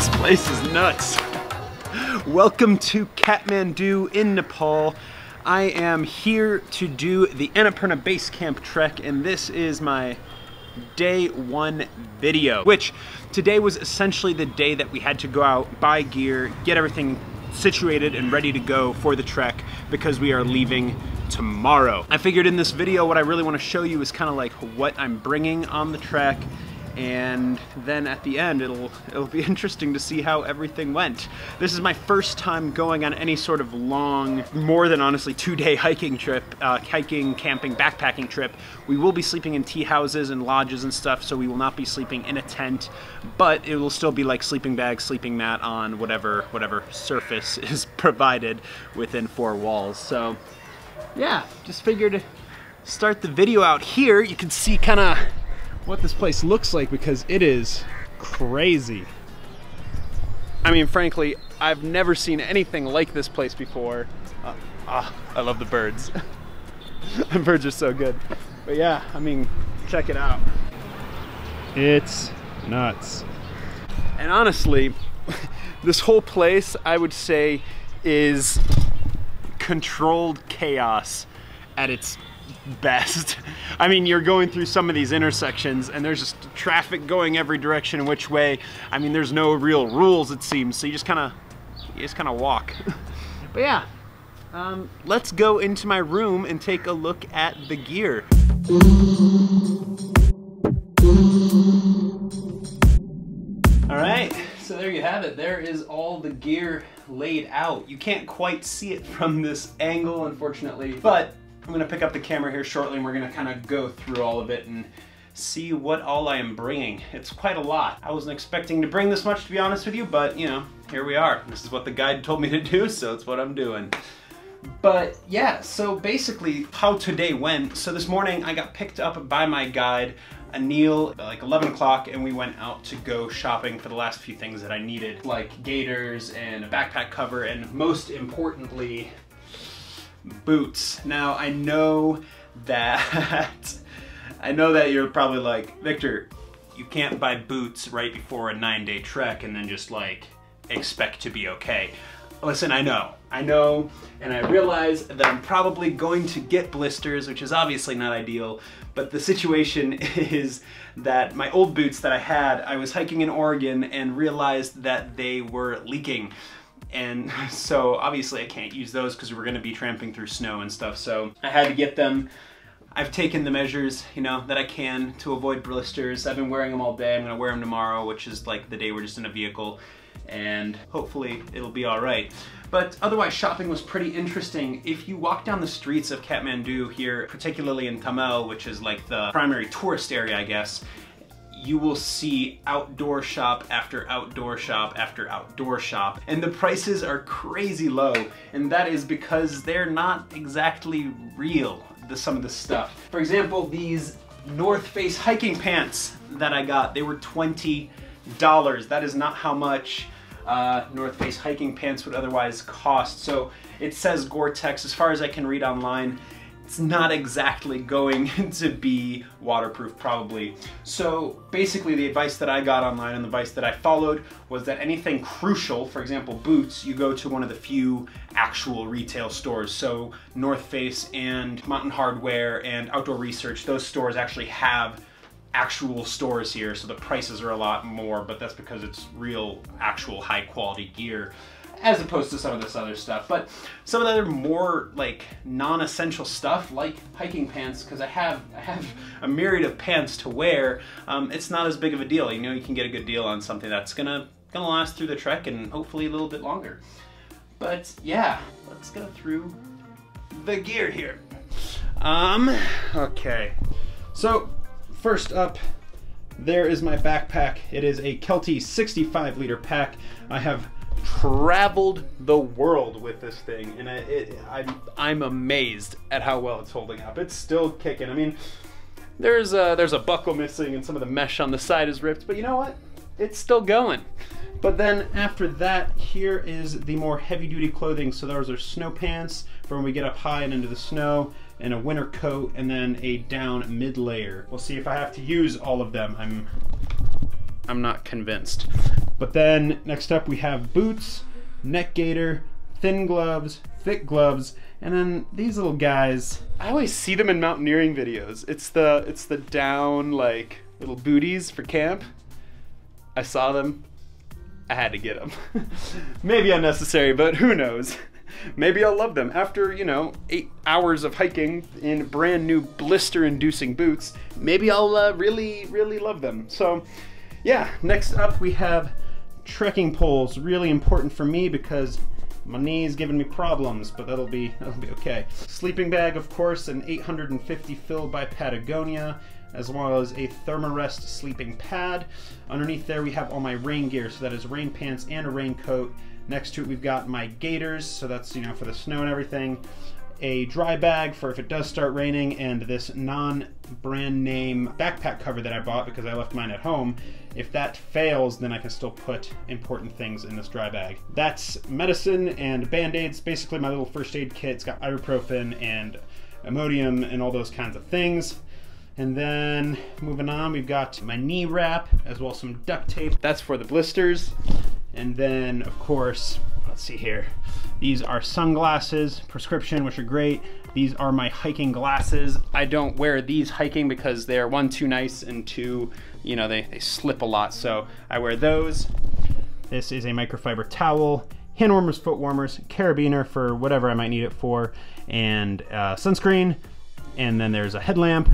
This place is nuts. Welcome to Kathmandu in Nepal. I am here to do the Annapurna Base Camp trek and this is my day one video, which today was essentially the day that we had to go out, buy gear, get everything situated and ready to go for the trek because we are leaving tomorrow. I figured in this video what I really want to show you is kind of like what I'm bringing on the trek and then at the end it'll it'll be interesting to see how everything went. This is my first time going on any sort of long, more than honestly two-day hiking trip, uh, hiking, camping, backpacking trip. We will be sleeping in tea houses and lodges and stuff, so we will not be sleeping in a tent, but it will still be like sleeping bag, sleeping mat on whatever whatever surface is provided within four walls. So yeah, just figured to start the video out here. You can see kind of what this place looks like because it is crazy. I mean, frankly, I've never seen anything like this place before. Uh, ah, I love the birds. the birds are so good. But yeah, I mean, check it out. It's nuts. And honestly, this whole place, I would say, is controlled chaos at its best. I mean, you're going through some of these intersections and there's just traffic going every direction which way. I mean, there's no real rules it seems, so you just kind of you just kind of walk. but yeah, um, let's go into my room and take a look at the gear. All right, so there you have it. There is all the gear laid out. You can't quite see it from this angle, unfortunately, but I'm gonna pick up the camera here shortly and we're gonna kind of go through all of it and see what all I am bringing. It's quite a lot. I wasn't expecting to bring this much to be honest with you, but you know, here we are. This is what the guide told me to do, so it's what I'm doing. But yeah, so basically how today went. So this morning I got picked up by my guide, Anil, like 11 o'clock, and we went out to go shopping for the last few things that I needed, like gaiters and a backpack cover, and most importantly, boots. Now I know that, I know that you're probably like, Victor, you can't buy boots right before a nine day trek and then just like expect to be okay. Listen, I know, I know, and I realize that I'm probably going to get blisters, which is obviously not ideal, but the situation is that my old boots that I had, I was hiking in Oregon and realized that they were leaking. And so obviously I can't use those because we're gonna be tramping through snow and stuff. So I had to get them. I've taken the measures, you know, that I can to avoid blisters. I've been wearing them all day. I'm gonna wear them tomorrow, which is like the day we're just in a vehicle and hopefully it'll be all right. But otherwise, shopping was pretty interesting. If you walk down the streets of Kathmandu here, particularly in Thamel, which is like the primary tourist area, I guess, you will see outdoor shop after outdoor shop after outdoor shop. And the prices are crazy low. And that is because they're not exactly real, the, some of the stuff. For example, these North Face hiking pants that I got, they were $20. That is not how much uh, North Face hiking pants would otherwise cost. So it says Gore-Tex, as far as I can read online, it's not exactly going to be waterproof probably. So basically the advice that I got online and the advice that I followed was that anything crucial, for example boots, you go to one of the few actual retail stores. So North Face and Mountain Hardwear and Outdoor Research, those stores actually have actual stores here, so the prices are a lot more, but that's because it's real, actual high quality gear as opposed to some of this other stuff. But some of the other more like non-essential stuff, like hiking pants, because I have I have a myriad of pants to wear, um, it's not as big of a deal. You know, you can get a good deal on something that's gonna gonna last through the trek and hopefully a little bit longer. But yeah, let's go through the gear here. Um, okay. So first up, there is my backpack. It is a Kelty 65 liter pack. I have traveled the world with this thing, and it, it, I'm, I'm amazed at how well it's holding up. It's still kicking. I mean, there's a, there's a buckle missing and some of the mesh on the side is ripped, but you know what? It's still going. But then after that, here is the more heavy duty clothing. So those are snow pants for when we get up high and into the snow and a winter coat and then a down mid layer. We'll see if I have to use all of them. I'm I'm not convinced. But then next up we have boots, neck gaiter, thin gloves, thick gloves, and then these little guys. I always see them in mountaineering videos. It's the it's the down like little booties for camp. I saw them. I had to get them. Maybe unnecessary, but who knows? Maybe I'll love them. After, you know, eight hours of hiking in brand new blister inducing boots, maybe I'll uh, really, really love them. So, yeah, next up we have trekking poles. Really important for me because my knee's giving me problems, but that'll be that'll be okay. Sleeping bag, of course, an 850 fill by Patagonia as well as a Thermarest sleeping pad. Underneath there we have all my rain gear, so that is rain pants and a raincoat. Next to it we've got my gaiters, so that's you know for the snow and everything. A dry bag for if it does start raining, and this non-brand name backpack cover that I bought because I left mine at home. If that fails, then I can still put important things in this dry bag. That's medicine and band-aids, basically my little first aid kit. It's got ibuprofen and Imodium and all those kinds of things. And then moving on, we've got my knee wrap as well as some duct tape. That's for the blisters. And then of course, let's see here. These are sunglasses, prescription, which are great. These are my hiking glasses. I don't wear these hiking because they're one, too nice, and two, you know, they, they slip a lot. So I wear those. This is a microfiber towel, hand warmers, foot warmers, carabiner for whatever I might need it for, and uh, sunscreen. And then there's a headlamp,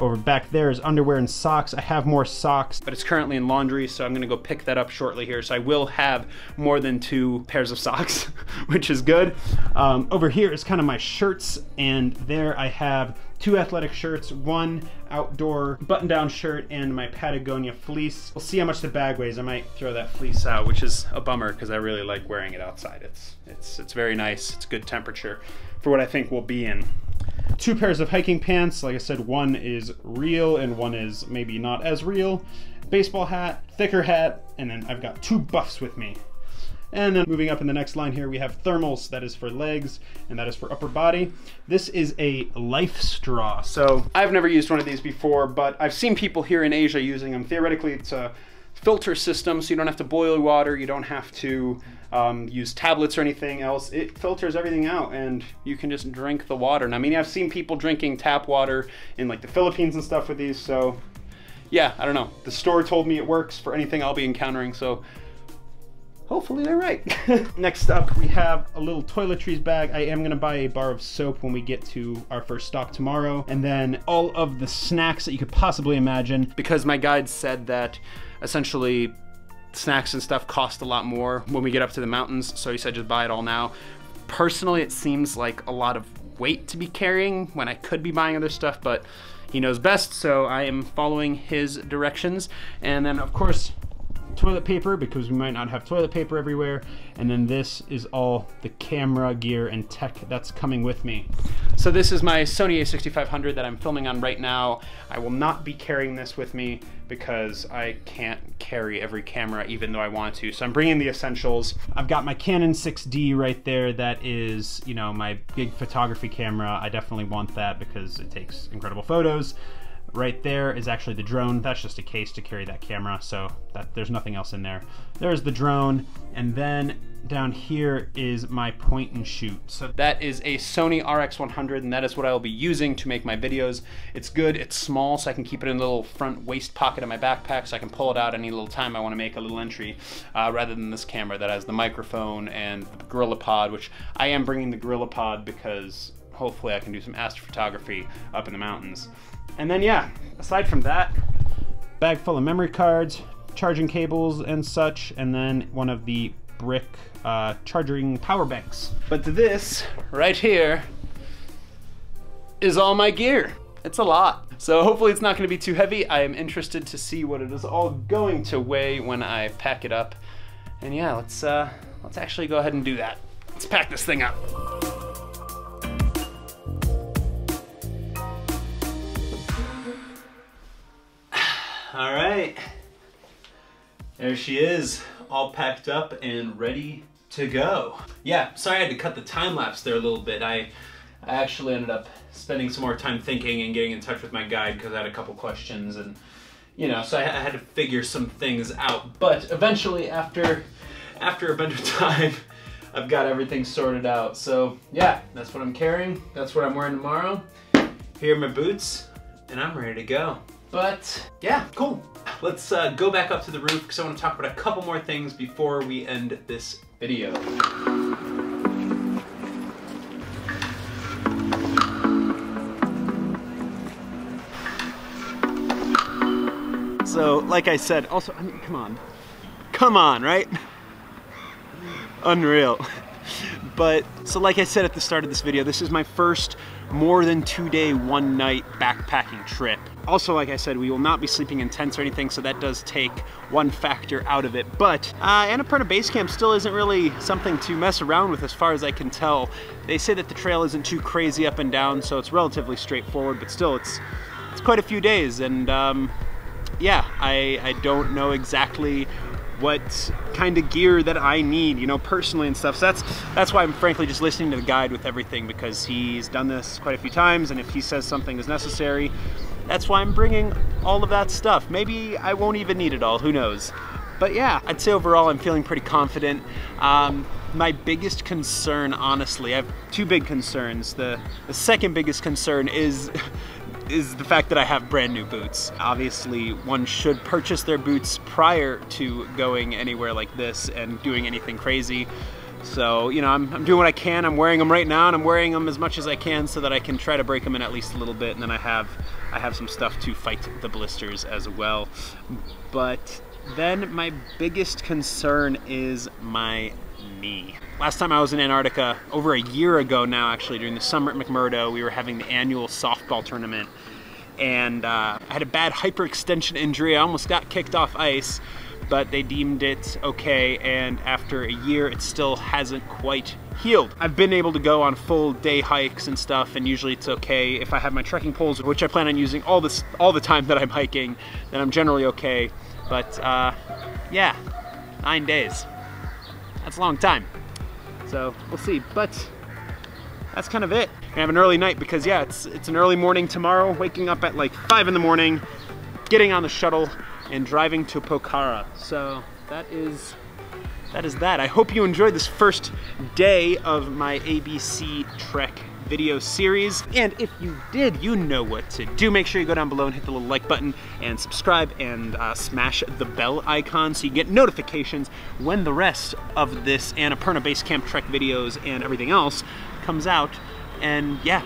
over back there is underwear and socks. I have more socks, but it's currently in laundry, so I'm gonna go pick that up shortly here. So I will have more than two pairs of socks, which is good. Um, over here is kind of my shirts, and there I have two athletic shirts, one outdoor button-down shirt, and my Patagonia fleece. We'll see how much the bag weighs. I might throw that fleece out, which is a bummer because I really like wearing it outside. It's, it's, it's very nice. It's good temperature for what I think we'll be in two pairs of hiking pants. Like I said, one is real and one is maybe not as real. Baseball hat, thicker hat, and then I've got two buffs with me. And then moving up in the next line here, we have thermals. That is for legs, and that is for upper body. This is a life straw. So I've never used one of these before, but I've seen people here in Asia using them. Theoretically, it's a filter system, so you don't have to boil water, you don't have to um, use tablets or anything else. It filters everything out and you can just drink the water. And I mean, I've seen people drinking tap water in like the Philippines and stuff with these, so yeah, I don't know. The store told me it works for anything I'll be encountering, so hopefully they're right. Next up, we have a little toiletries bag. I am gonna buy a bar of soap when we get to our first stop tomorrow. And then all of the snacks that you could possibly imagine. Because my guide said that essentially snacks and stuff cost a lot more when we get up to the mountains, so he said just buy it all now. Personally, it seems like a lot of weight to be carrying when I could be buying other stuff, but he knows best, so I am following his directions. And then, of course, toilet paper because we might not have toilet paper everywhere. And then this is all the camera gear and tech that's coming with me. So this is my Sony a6500 that I'm filming on right now. I will not be carrying this with me because I can't carry every camera even though I want to. So I'm bringing the essentials. I've got my Canon 6D right there. That is, you know, my big photography camera. I definitely want that because it takes incredible photos. Right there is actually the drone. That's just a case to carry that camera, so that there's nothing else in there. There's the drone, and then down here is my point and shoot. So that is a Sony RX100, and that is what I will be using to make my videos. It's good, it's small, so I can keep it in the little front waist pocket of my backpack, so I can pull it out any little time I want to make a little entry, uh, rather than this camera that has the microphone and the GorillaPod, which I am bringing the GorillaPod because hopefully I can do some astrophotography up in the mountains. And then yeah, aside from that, bag full of memory cards, charging cables and such, and then one of the brick uh, charging power banks. But this right here is all my gear. It's a lot. So hopefully it's not gonna be too heavy. I am interested to see what it is all going to weigh when I pack it up. And yeah, let's, uh, let's actually go ahead and do that. Let's pack this thing up. All right. There she is, all packed up and ready to go. Yeah, sorry I had to cut the time lapse there a little bit. I, I actually ended up spending some more time thinking and getting in touch with my guide because I had a couple questions and you know, so I, I had to figure some things out. But eventually, after after a bunch of time, I've got everything sorted out. So yeah, that's what I'm carrying. That's what I'm wearing tomorrow. Here are my boots, and I'm ready to go. But yeah, cool. Let's uh, go back up to the roof because I want to talk about a couple more things before we end this video. So, like I said, also, I mean, come on. Come on, right? Unreal. But, so like I said at the start of this video, this is my first more than two day, one night backpacking trip. Also, like I said, we will not be sleeping in tents or anything, so that does take one factor out of it. But uh, Annapurna Base Camp still isn't really something to mess around with as far as I can tell. They say that the trail isn't too crazy up and down, so it's relatively straightforward, but still, it's, it's quite a few days, and um, yeah, I, I don't know exactly what kind of gear that I need, you know, personally and stuff. So that's that's why I'm frankly just listening to the guide with everything because he's done this quite a few times, and if he says something is necessary, that's why I'm bringing all of that stuff. Maybe I won't even need it all. Who knows? But yeah, I'd say overall I'm feeling pretty confident. Um, my biggest concern, honestly, I have two big concerns. The, the second biggest concern is is the fact that I have brand new boots. Obviously, one should purchase their boots prior to going anywhere like this and doing anything crazy. So, you know, I'm, I'm, doing what I can. I'm wearing them right now, and I'm wearing them as much as I can so that I can try to break them in at least a little bit, and then I have, I have some stuff to fight the blisters as well. But then my biggest concern is my knee. Last time I was in Antarctica, over a year ago now actually, during the summer at McMurdo, we were having the annual softball tournament and uh, I had a bad hyperextension injury. I almost got kicked off ice, but they deemed it okay, and after a year, it still hasn't quite healed. I've been able to go on full day hikes and stuff, and usually it's okay if I have my trekking poles, which I plan on using all this all the time that I'm hiking. Then I'm generally okay. But uh, yeah, nine days. That's a long time. So we'll see. But that's kind of it. Gonna have an early night because yeah, it's it's an early morning tomorrow, waking up at like five in the morning, getting on the shuttle and driving to Pokhara. So that is that is that. I hope you enjoyed this first day of my ABC Trek video series. And if you did, you know what to do. Make sure you go down below and hit the little like button and subscribe and uh, smash the bell icon so you get notifications when the rest of this Annapurna Base Camp Trek videos and everything else comes out. And yeah,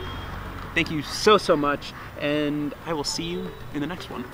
thank you so, so much. And I will see you in the next one.